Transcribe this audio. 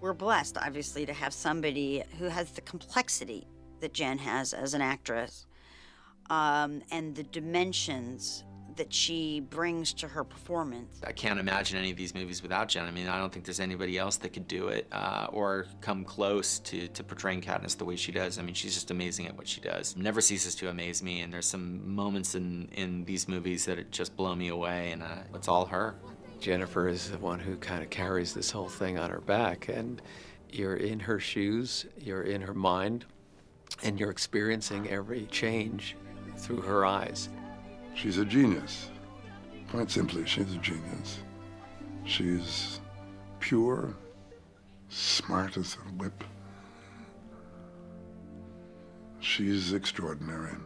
We're blessed, obviously, to have somebody who has the complexity that Jen has as an actress um, and the dimensions that she brings to her performance. I can't imagine any of these movies without Jen. I mean, I don't think there's anybody else that could do it uh, or come close to, to portraying Katniss the way she does. I mean, she's just amazing at what she does. Never ceases to amaze me, and there's some moments in, in these movies that just blow me away, and uh, it's all her. Jennifer is the one who kind of carries this whole thing on her back, and you're in her shoes, you're in her mind, and you're experiencing every change through her eyes. She's a genius. Quite simply, she's a genius. She's pure, smart as a whip. She's extraordinary.